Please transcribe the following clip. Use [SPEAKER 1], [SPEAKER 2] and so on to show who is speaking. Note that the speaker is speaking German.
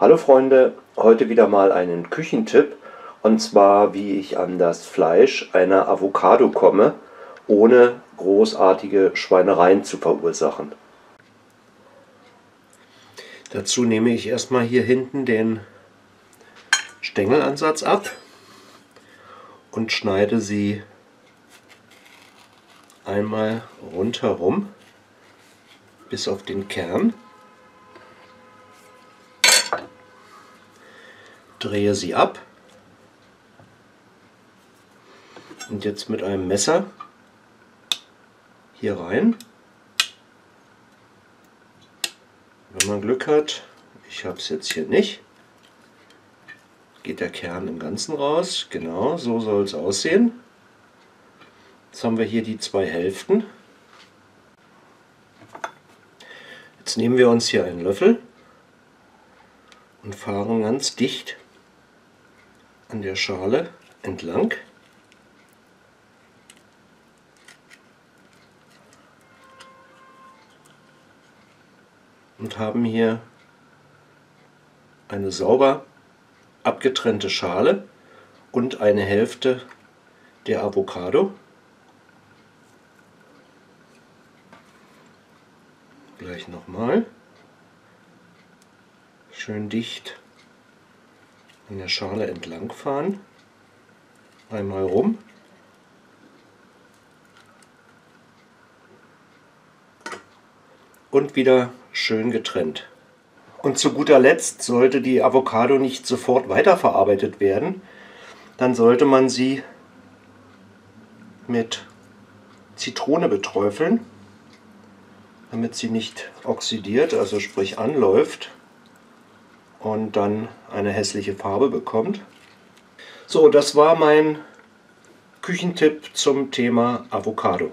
[SPEAKER 1] Hallo Freunde, heute wieder mal einen Küchentipp und zwar wie ich an das Fleisch einer Avocado komme, ohne großartige Schweinereien zu verursachen. Dazu nehme ich erstmal hier hinten den Stängelansatz ab und schneide sie einmal rundherum bis auf den Kern. Drehe sie ab und jetzt mit einem Messer hier rein. Wenn man Glück hat, ich habe es jetzt hier nicht, geht der Kern im Ganzen raus. Genau, so soll es aussehen. Jetzt haben wir hier die zwei Hälften. Jetzt nehmen wir uns hier einen Löffel und fahren ganz dicht an der Schale entlang. Und haben hier eine sauber abgetrennte Schale und eine Hälfte der Avocado. Gleich nochmal. Schön dicht an der Schale entlang fahren. Einmal rum. Und wieder schön getrennt. Und zu guter Letzt sollte die Avocado nicht sofort weiterverarbeitet werden, dann sollte man sie mit Zitrone beträufeln, damit sie nicht oxidiert, also sprich anläuft und dann eine hässliche Farbe bekommt. So, das war mein Küchentipp zum Thema Avocado.